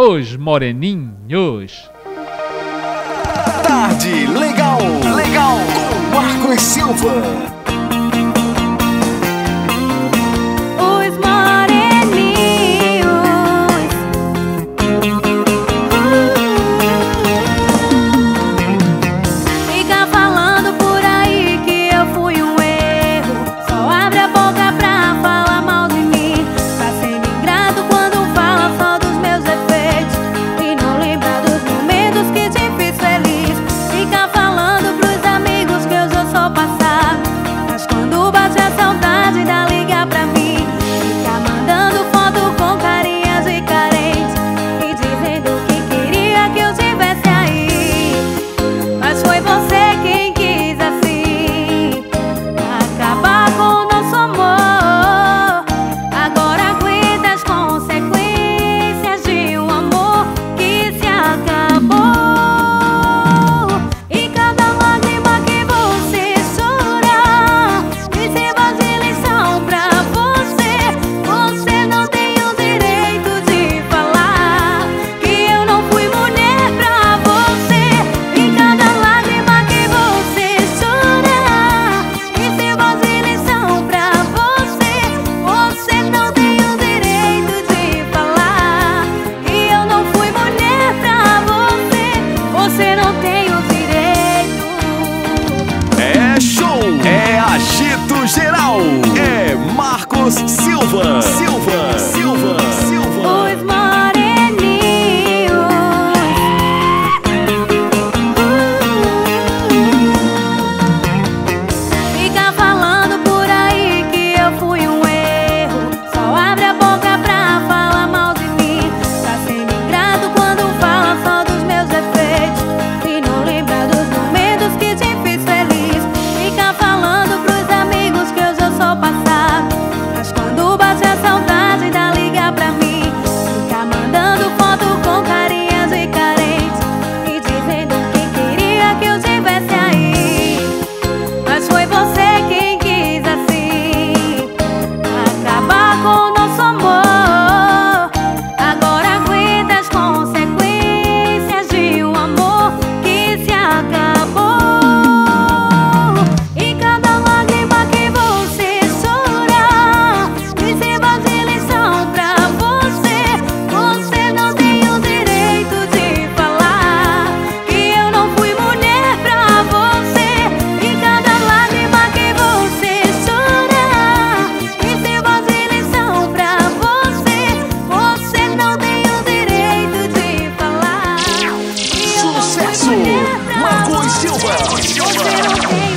Os moreninhos. Tarde Legal. Legal. Com Marcos Silva. Geral. É Marcos Silva. Silva. Silva. 鬼社会啊，会。